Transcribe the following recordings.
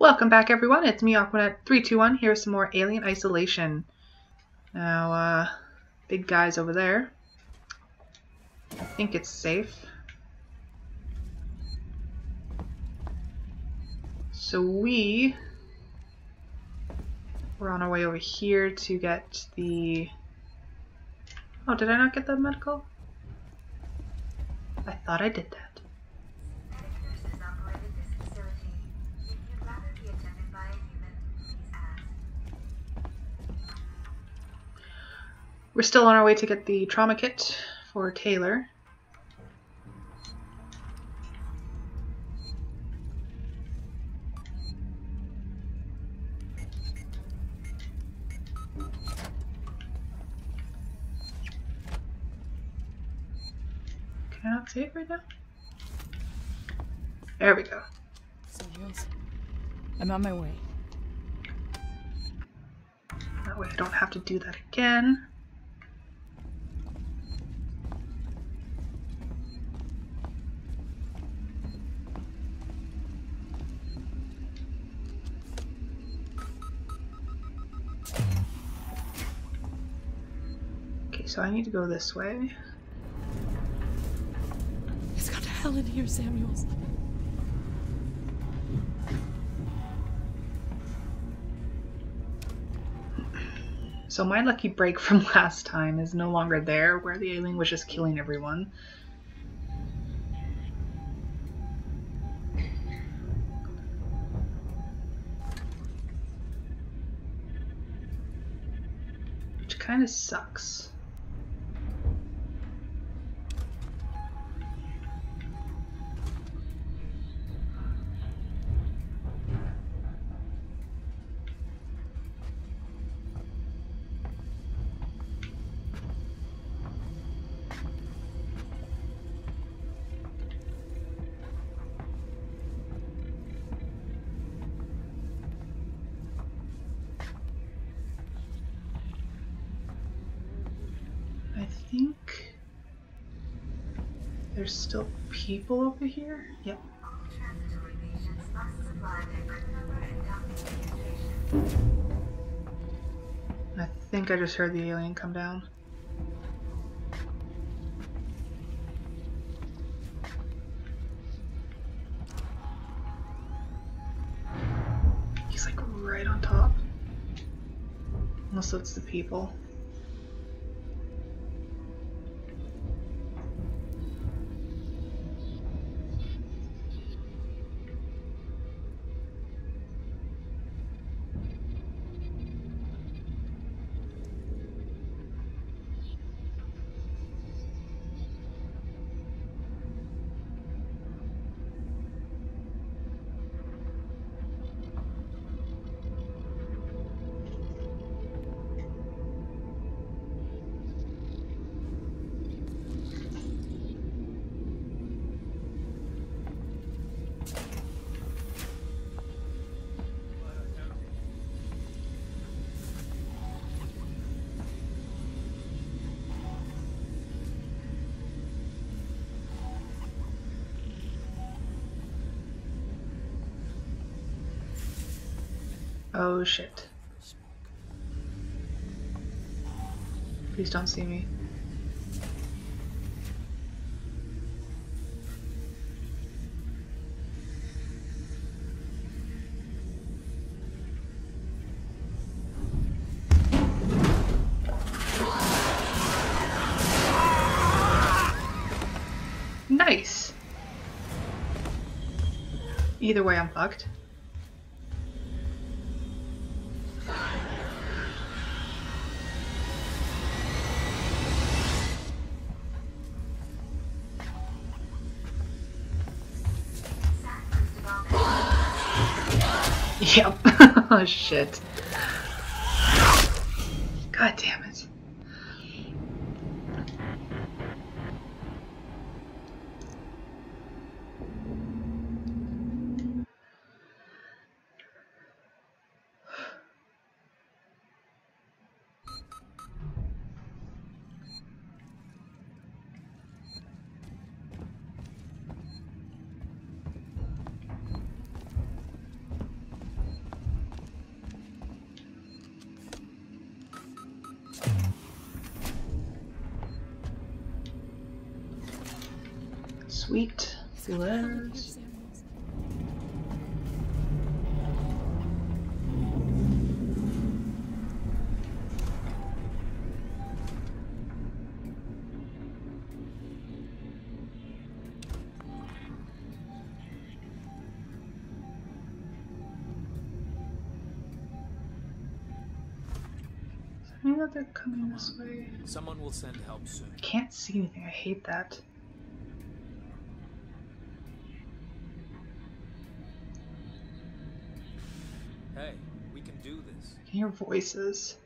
Welcome back everyone, it's me Aquanette321, here's some more Alien Isolation. Now, uh, big guy's over there. I think it's safe. So we... We're on our way over here to get the... Oh, did I not get the medical? I thought I did that. We're still on our way to get the trauma kit for Taylor. Can I not see it right now? There we go. I'm on my way. That way I don't have to do that again. So I need to go this way. It's got to hell in here, Samuels. So my lucky break from last time is no longer there, where the alien was just killing everyone. Which kind of sucks. There's still people over here. Yep. I think I just heard the alien come down. He's like right on top. Unless it's the people. Shit. Please don't see me. Nice! Either way, I'm fucked. Oh shit. God damn it. Coming this way. Someone will send help soon. I can't see anything. I hate that. Hey, we can do this. I can hear voices.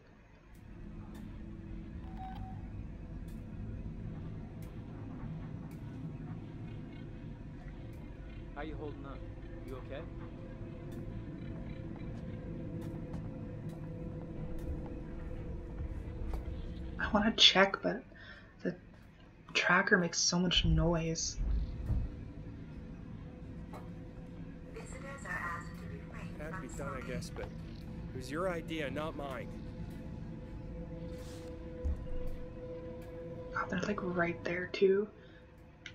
How you holding up? You okay? I want to check, but the tracker makes so much noise. Visitors are asked to refrain Had to from be done, I guess, but it was your idea, not mine. God, they're like right there too.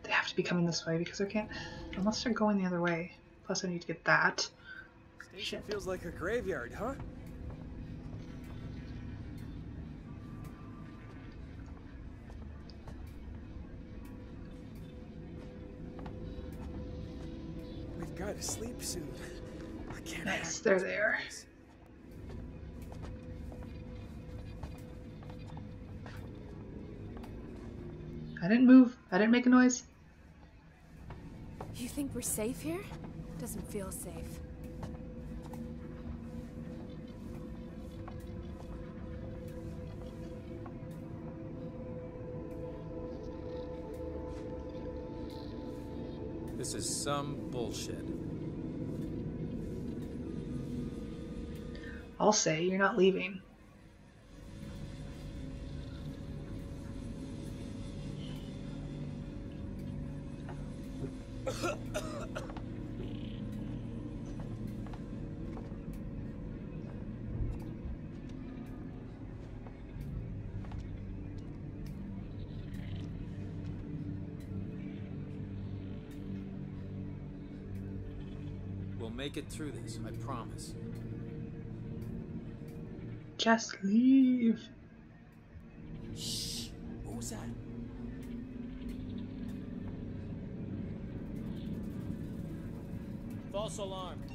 They have to be coming this way because I can't. Unless they're going the other way. Plus, I need to get that. Station Shit. feels like a graveyard, huh? To sleep soon. I can't. Nice, hack there these they are. memories. I didn't move. I didn't make a noise. You think we're safe here? Doesn't feel safe. This is some bullshit. I'll say you're not leaving. We'll make it through this, I promise. Just leave. Shh! What was that? False alarm.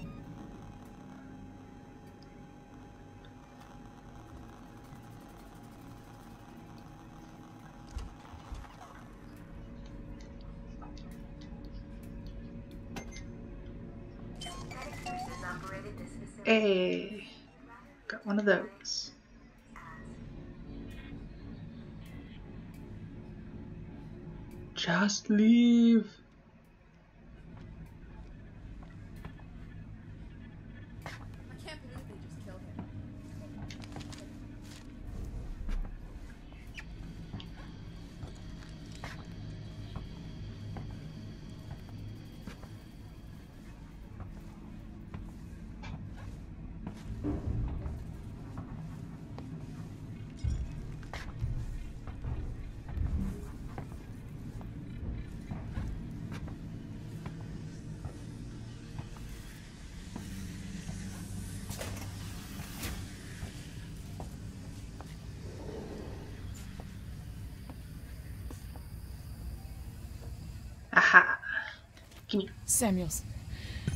Gimme. Samuels,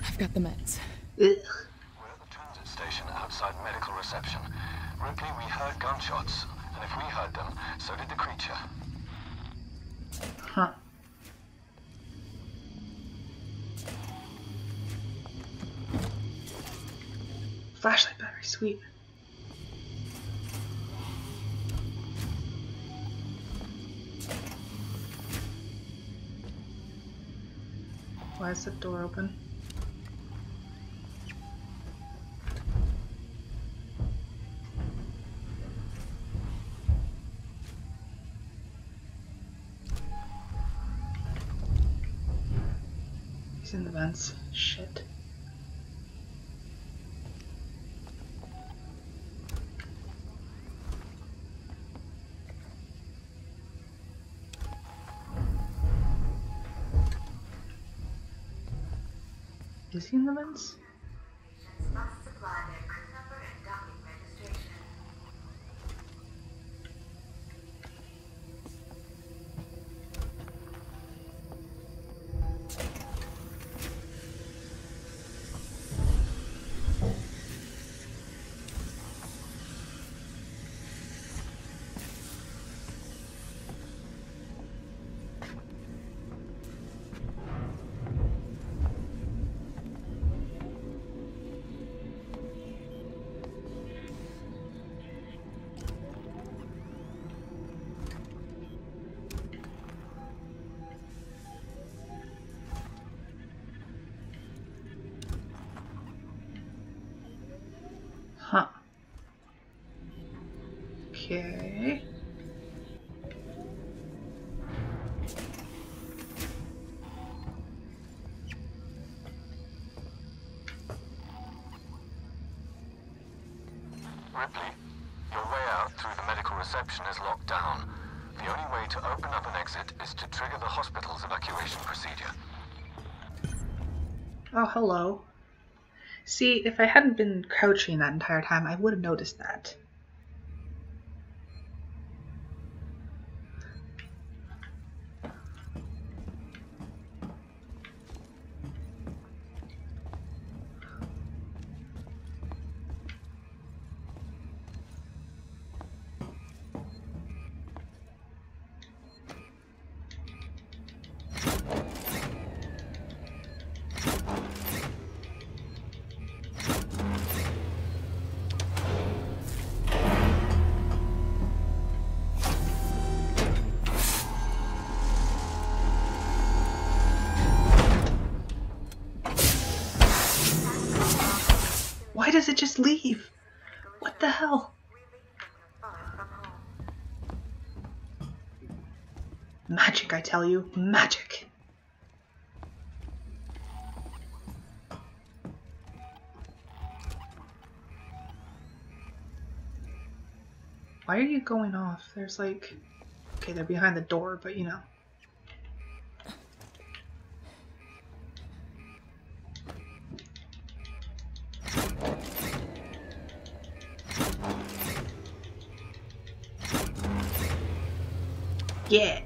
I've got the meds. Ugh. We're at the transit station outside medical reception. Ripley, we heard gunshots, and if we heard them, so did the creature. Huh. Flashlight battery, sweet. Why is the door open? He's in the vents. Shit. Is he in the vents? Okay. Ripley, your way out through the medical reception is locked down. The only way to open up an exit is to trigger the hospital's evacuation procedure. Oh, hello. See, if I hadn't been crouching that entire time, I would have noticed that. Magic. Why are you going off? There's like. Okay, they're behind the door, but you know. Yeah.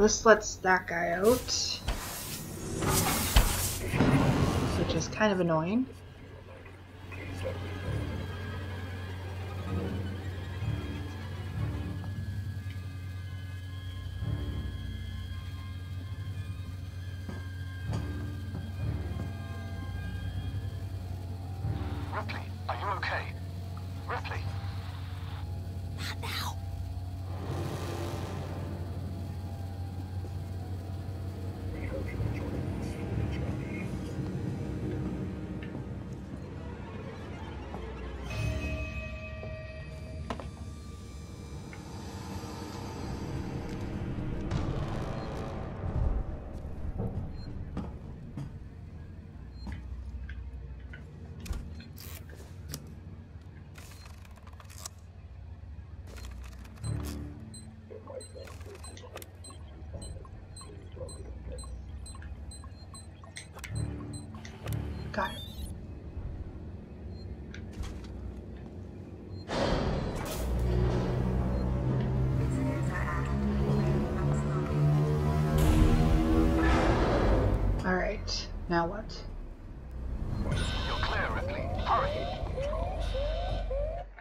This lets that guy out. Which is kind of annoying.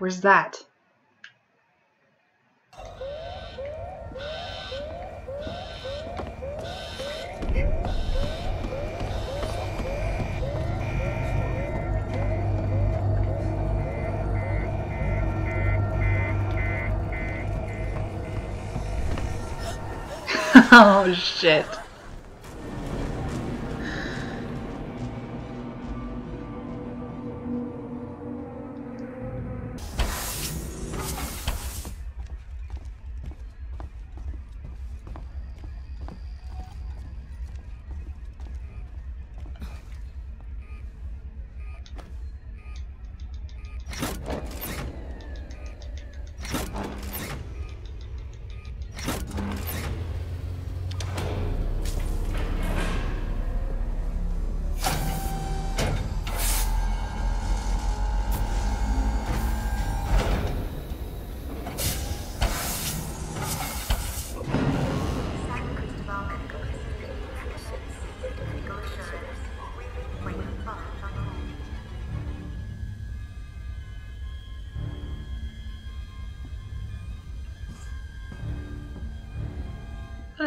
Where's that? oh shit.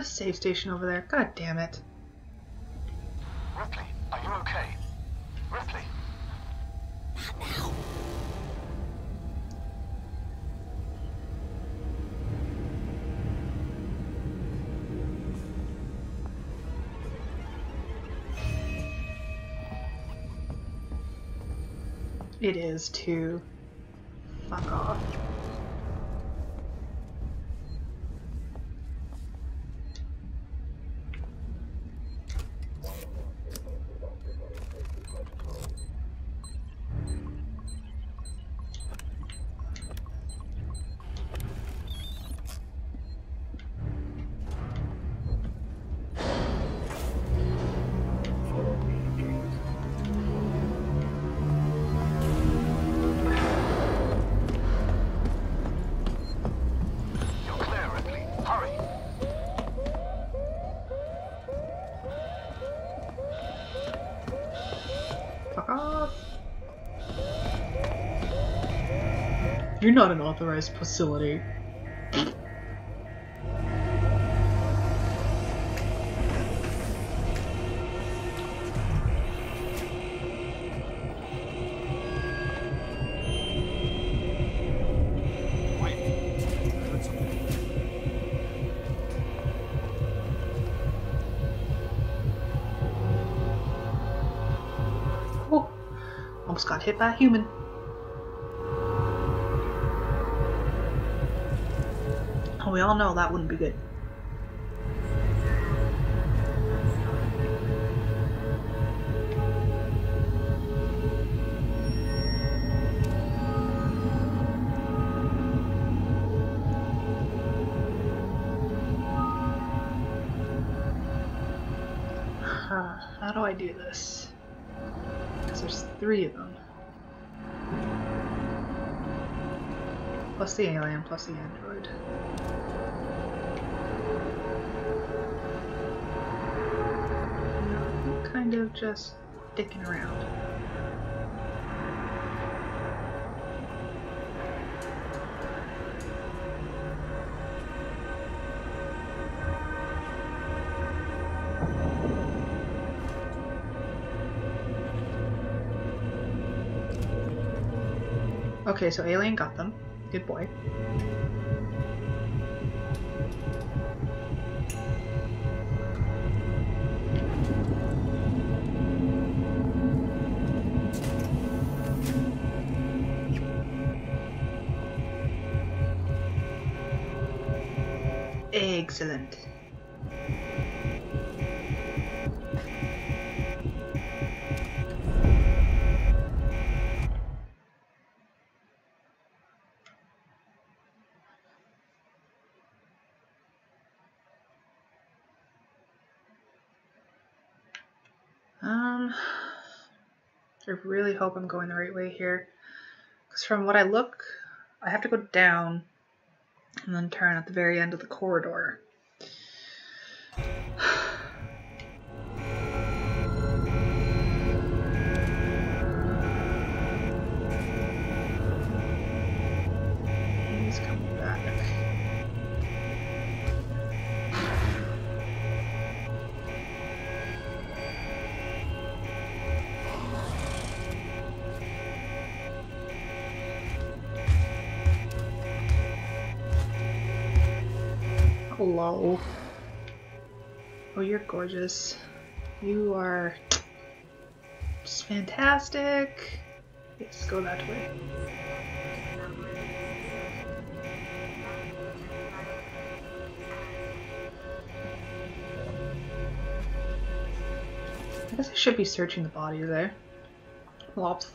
A safe station over there. God damn it. Ripley, are you okay? Ripley? It is too. You're not an authorized facility. Got hit by a human. We all know that wouldn't be good. Plus the alien, plus the android. Kind of just dicking around. Okay, so Alien got them. Good boy. Excellent. Um, I really hope I'm going the right way here. Because from what I look, I have to go down and then turn at the very end of the corridor. Hello. Oh, you're gorgeous. You are just fantastic. Let's go that way. I guess I should be searching the body there. Lops.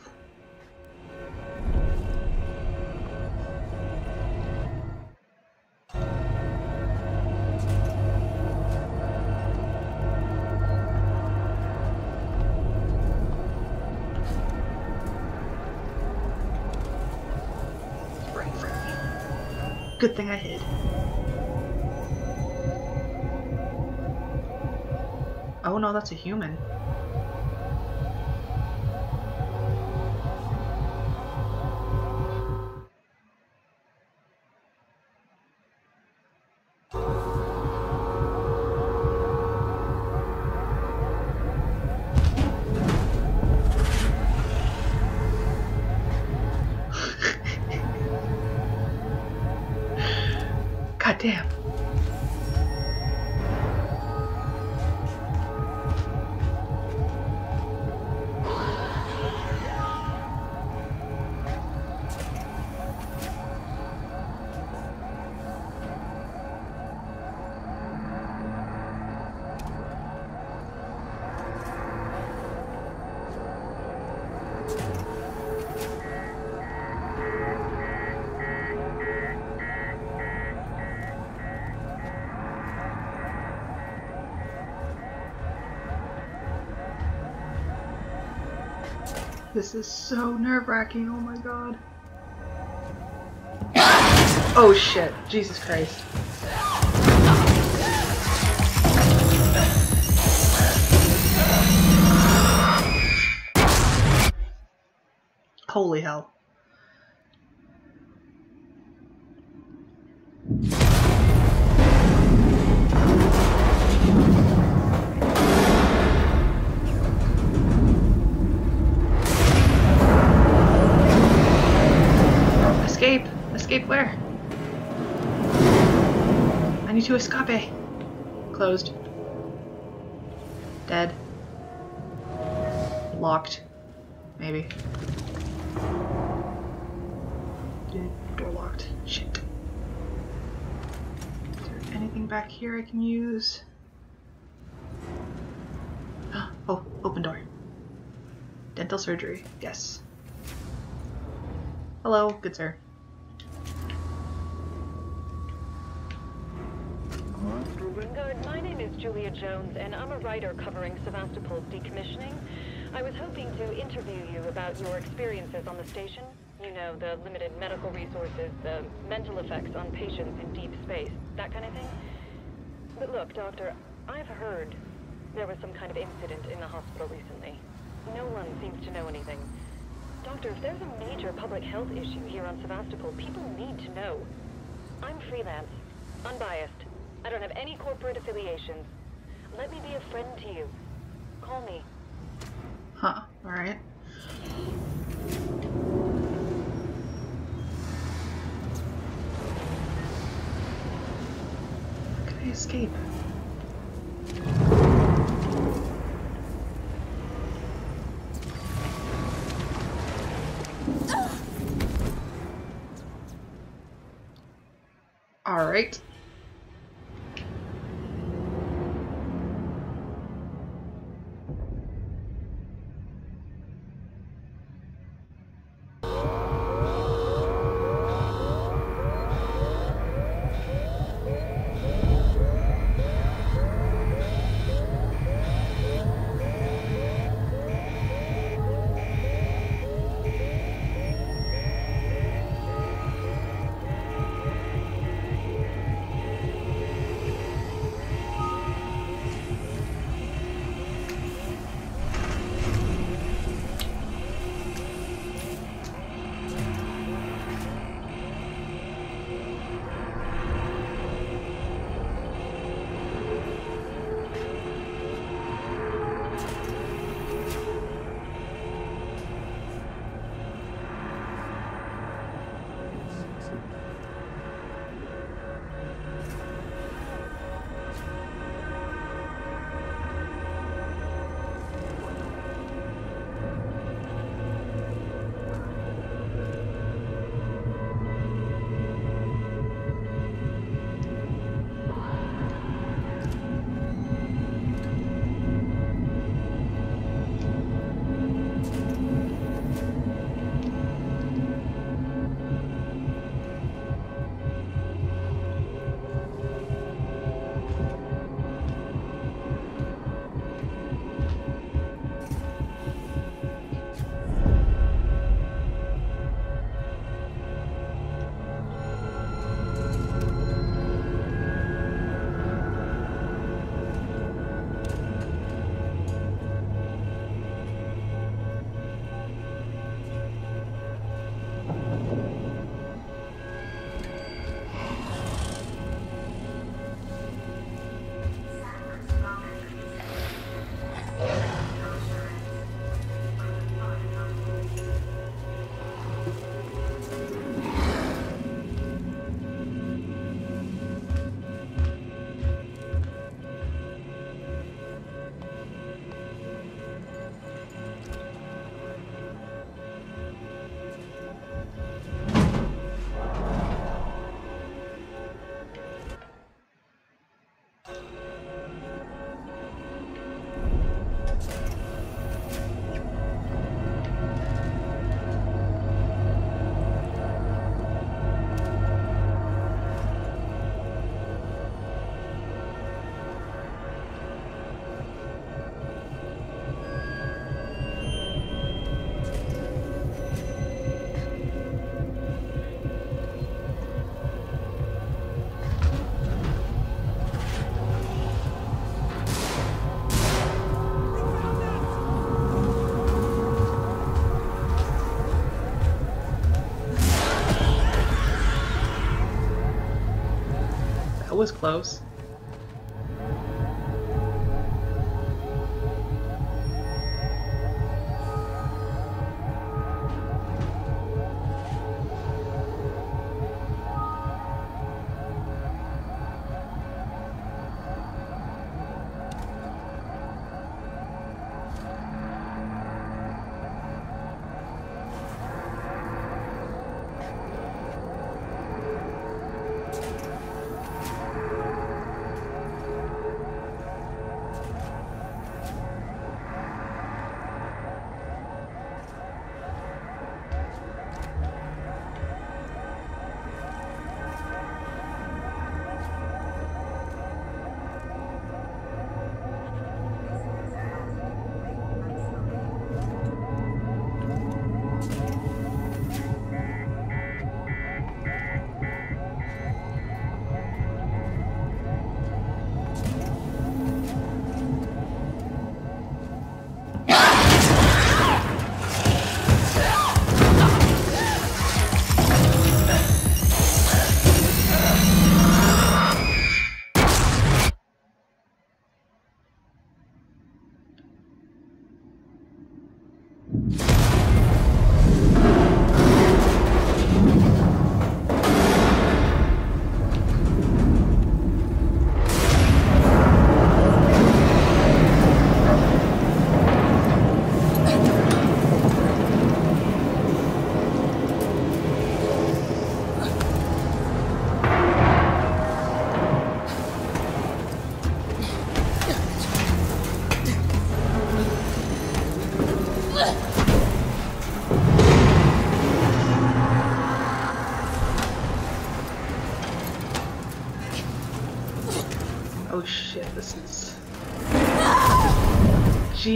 Good thing I hid. Oh no, that's a human. This is so nerve wracking. Oh my god. Oh shit. Jesus Christ. Holy hell. To escape. Closed. Dead. Locked. Maybe. Door locked. Shit. Is there anything back here I can use? Ah, oh, open door. Dental surgery. Yes. Hello, good sir. Wingard, my name is Julia Jones, and I'm a writer covering Sevastopol's decommissioning. I was hoping to interview you about your experiences on the station. You know, the limited medical resources, the mental effects on patients in deep space, that kind of thing. But look, Doctor, I've heard there was some kind of incident in the hospital recently. No one seems to know anything. Doctor, if there's a major public health issue here on Sevastopol, people need to know. I'm freelance, unbiased. I don't have any corporate affiliations. Let me be a friend to you. Call me. Huh, alright. Can I escape? Alright. Was close.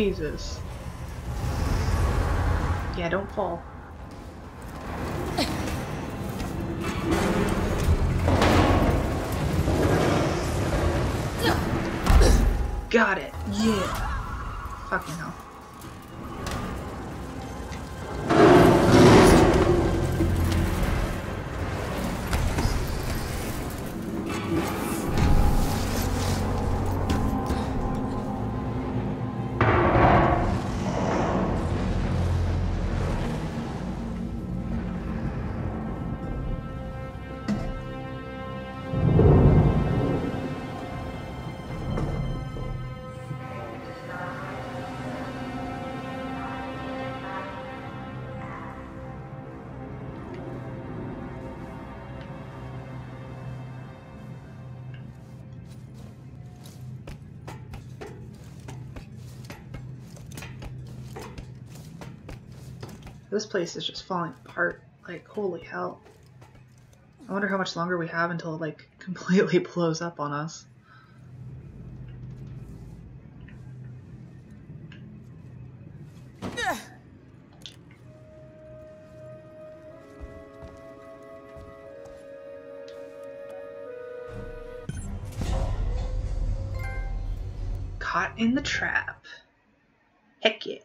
Jesus. Yeah, don't fall. This place is just falling apart. Like, holy hell. I wonder how much longer we have until it, like, completely blows up on us. Caught in the trap. Heck yeah.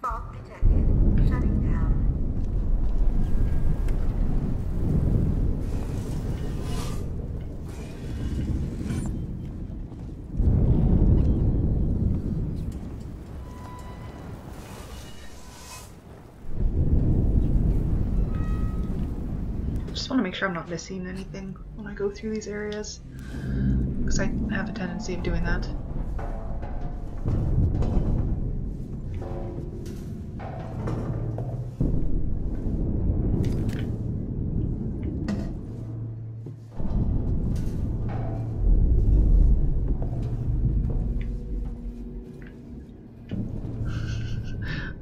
Fog detected. Shutting down. just want to make sure I'm not missing anything when I go through these areas. Because I have a tendency of doing that.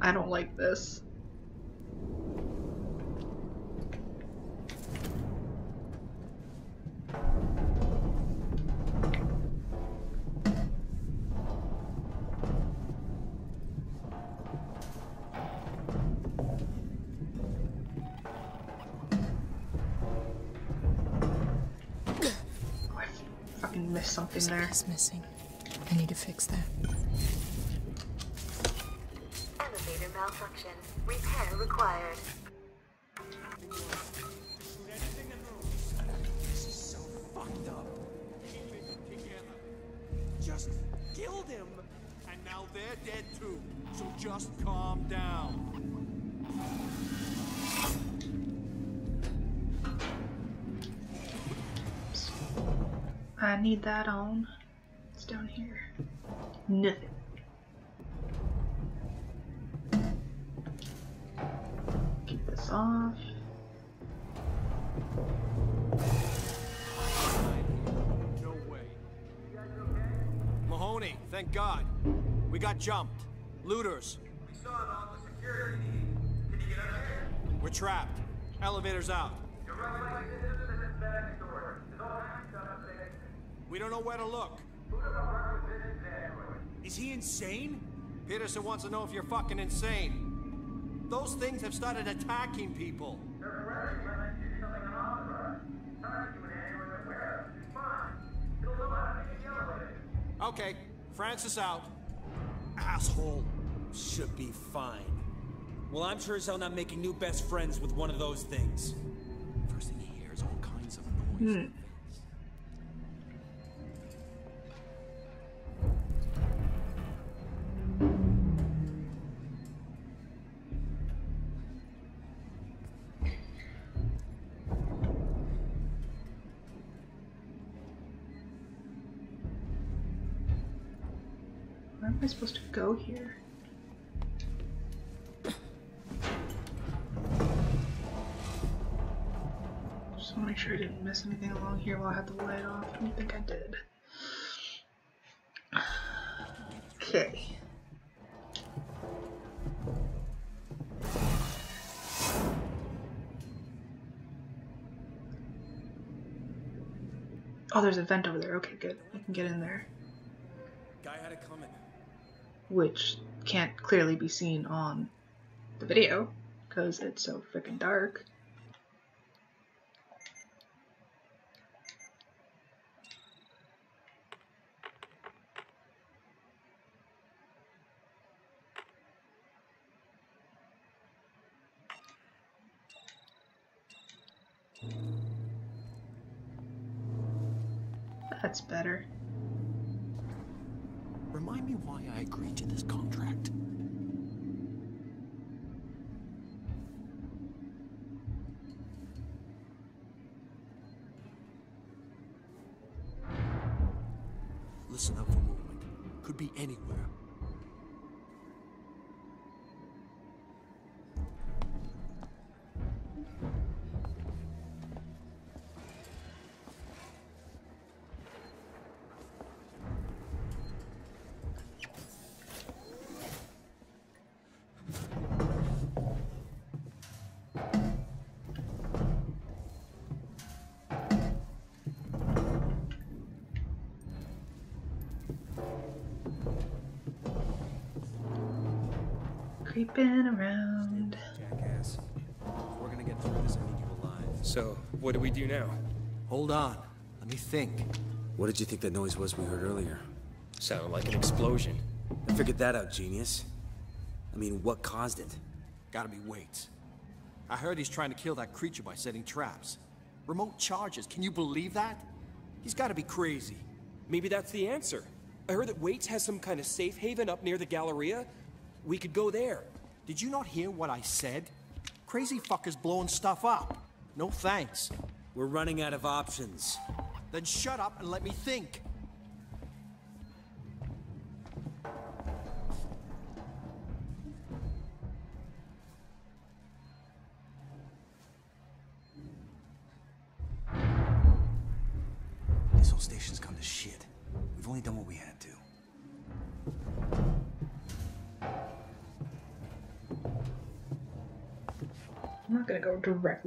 I don't like this. Something missing. I need to fix that. Elevator malfunction. Repair required. This is so fucked up. Just killed him. And now they're dead too. So just calm down. I need that on. Nothing. Keep this off. No way. Mahoney, thank God. We got jumped. Looters. We saw it on the security Can you get up here? We're trapped. Elevator's out. Right. We don't know where to look. Is he insane? Peterson wants to know if you're fucking insane. Those things have started attacking people. They're ready when they do something unauthorized. Target you an Android aware. It's fine. It'll know how to make the elevator. Okay, Francis out. Asshole. Should be fine. Well, I'm sure as hell not making new best friends with one of those things. First thing he hears all kinds of noise. Where I supposed to go here? Just want to make sure I didn't miss anything along here while I had the light off. I don't think I did. Okay. Oh, there's a vent over there. Okay, good. I can get in there. Guy had it coming. Which can't clearly be seen on the video because it's so freaking dark. That's better. Remind me why I agreed to this contract. Creeping around. Jackass. If we're gonna get through this, I need you alive. So, what do we do now? Hold on. Let me think. What did you think that noise was we heard earlier? Sounded like an explosion. I figured that out, genius. I mean, what caused it? Gotta be Waits. I heard he's trying to kill that creature by setting traps. Remote charges, can you believe that? He's gotta be crazy. Maybe that's the answer. I heard that Waits has some kind of safe haven up near the Galleria. We could go there. Did you not hear what I said? Crazy fuckers blowing stuff up. No thanks. We're running out of options. Then shut up and let me think.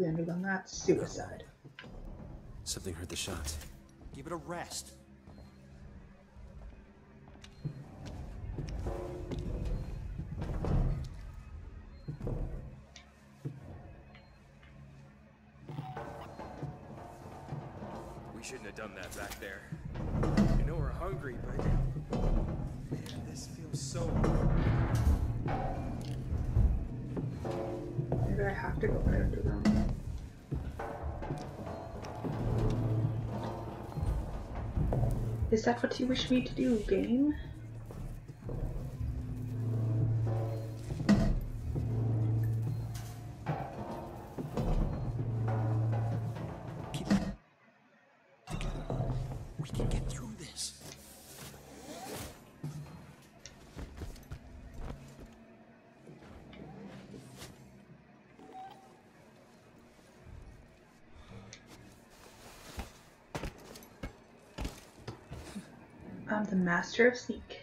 Go directly under them. Suicide. Something heard the shots. Give it a rest. We shouldn't have done that back there. I know we're hungry, but... Man, this feels so... Maybe I have to go right under them. Is that what you wish me to do, game? The master of sneak.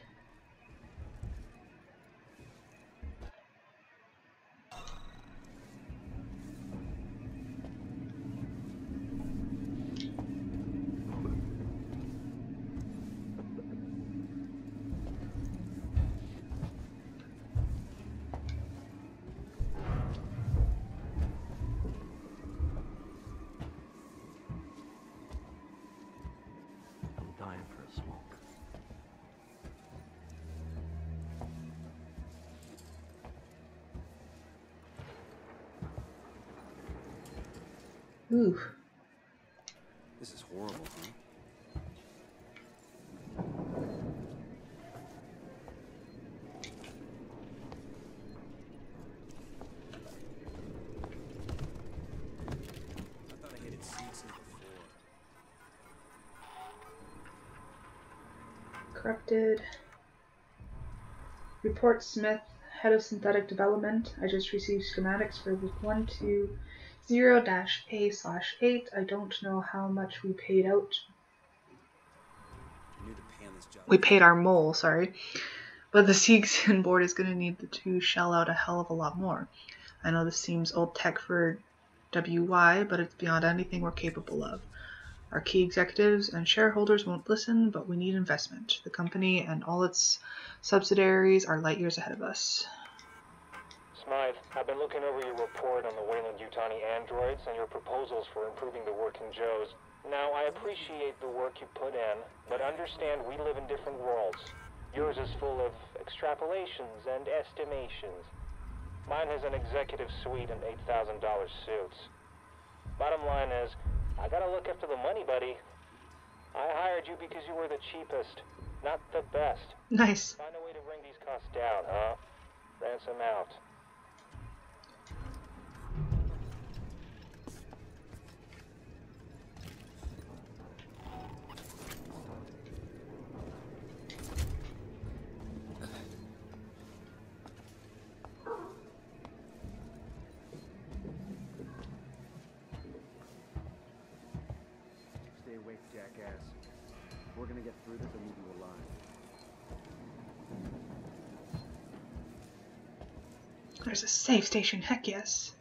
Corrupted. Report Smythe, head of synthetic development. I just received schematics for week 120-A slash 8. I don't know how much we paid out. I knew the pay on this job. We paid our mole, sorry. But the Seegson board is going to need to shell out a hell of a lot more. I know this seems old tech for WY, but it's beyond anything we're capable of. Our key executives and shareholders won't listen, but we need investment. The company and all its subsidiaries are light years ahead of us. Smythe, I've been looking over your report on the Weyland-Yutani androids and your proposals for improving the Working Joe's. Now, I appreciate the work you put in, but understand we live in different worlds. Yours is full of extrapolations and estimations. Mine has an executive suite and $8,000 suits. Bottom line is, I gotta look after the money, buddy. I hired you because you were the cheapest, not the best. Nice. Find a way to bring these costs down, huh? Ransome out. There's a safe station, heck yes.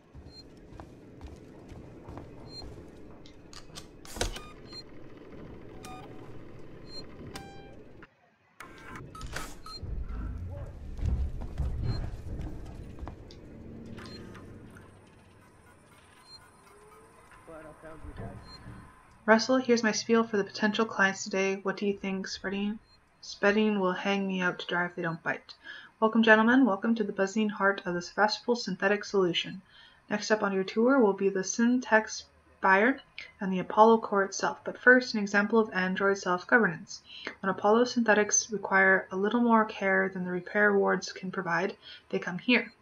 Russell, here's my spiel for the potential clients today. What do you think, spreading? Spedding will hang me out to dry if they don't bite. Welcome, gentlemen. Welcome to the buzzing heart of the Sevastopol synthetic solution. Next up on your tour will be the Syntex Spire and the Apollo core itself. But first, an example of Android self-governance. When Apollo synthetics require a little more care than the repair wards can provide, they come here.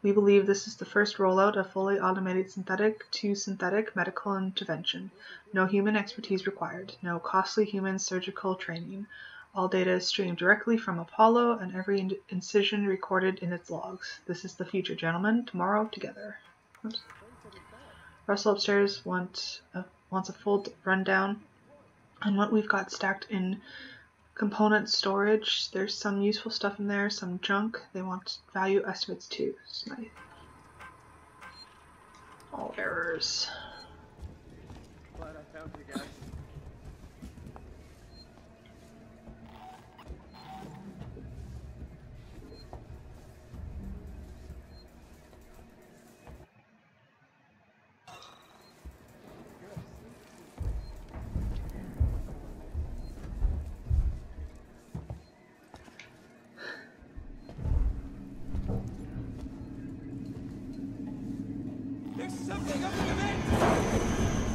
We believe this is the first rollout of fully automated synthetic to synthetic medical intervention. No human expertise required, no costly human surgical training. All data is streamed directly from Apollo and every in- incision recorded in its logs. This is the future, gentlemen. Tomorrow, together. Oops. Russell upstairs wants a, wants a full rundown on what we've got stacked in component storage. There's some useful stuff in there, some junk. They want value estimates too. All errors.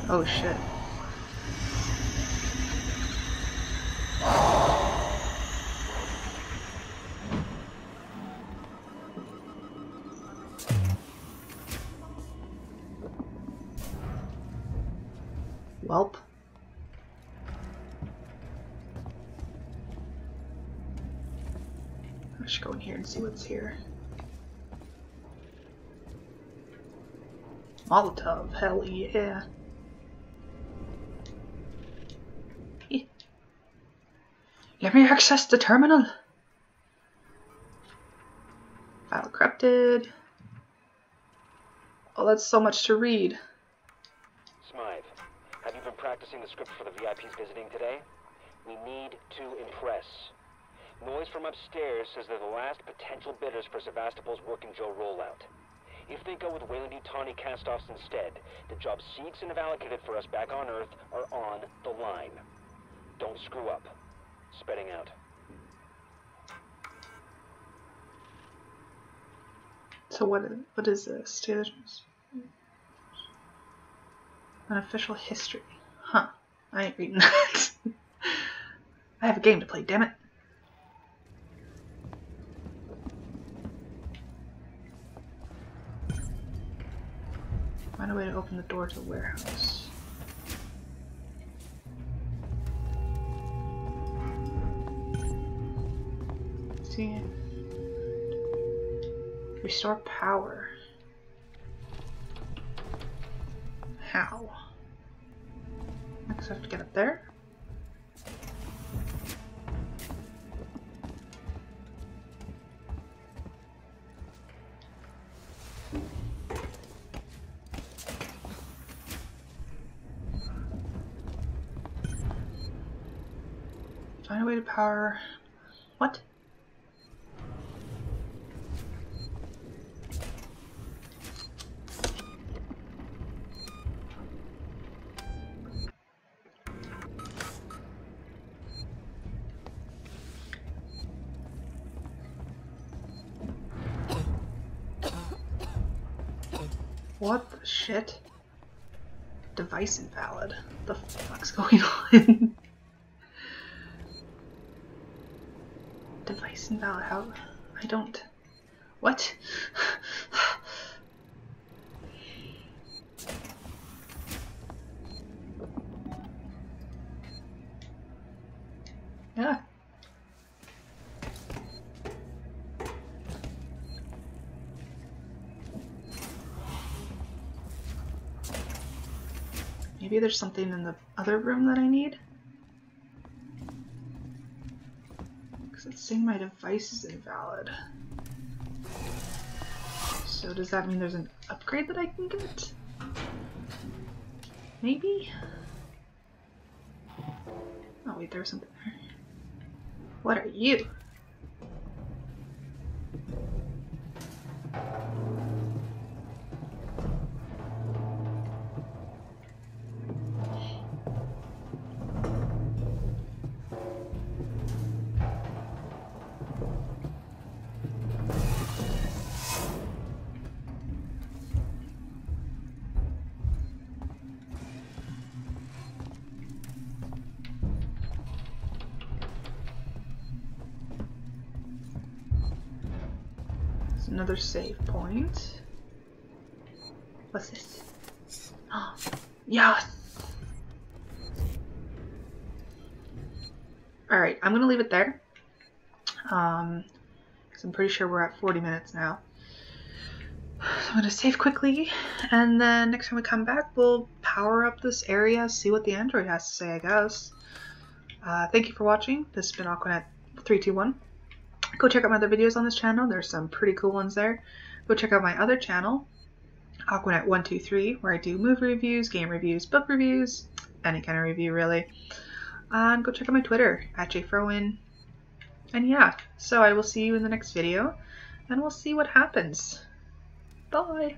Oh shit. Welp. I should go in here and see what's here. Molotov, hell yeah. Let me access the terminal. File corrupted. Oh, that's so much to read. Smythe, have you been practicing the script for the VIPs visiting today? We need to impress. Noise from upstairs says they're the last potential bidders for Sevastopol's Working Joe rollout. If they go with Weyland-Yutani castoffs instead, the jobs Seegson have allocated for us back on Earth are on the line. Don't screw up. Spedding out. So what? What is this? An official history. Huh? I ain't reading that. I have a game to play. Damn it. Find a way to open the door to the warehouse. See. Restore power. How? I guess I have to get up there. Power. What? What the shit? Device invalid. The fuck's going on? Device invalid. How? I don't. What? yeah. Maybe there's something in the other room that I need? Because it's saying my device is invalid. So does that mean there's an upgrade that I can get? Maybe? Oh wait, there's something there. What are you? Another save point. What's this? Oh, yes! Alright, I'm gonna leave it there. Um, because I'm pretty sure we're at 40 minutes now. So I'm gonna save quickly, and then next time we come back, we'll power up this area, see what the android has to say, I guess. Uh, thank you for watching. This has been Aquanette321. Go check out my other videos on this channel. There's some pretty cool ones there. Go check out my other channel, aquanette123, where I do movie reviews, game reviews, book reviews, any kind of review really. And go check out my Twitter at jfrowen. And yeah, so I will see you in the next video and we'll see what happens. Bye!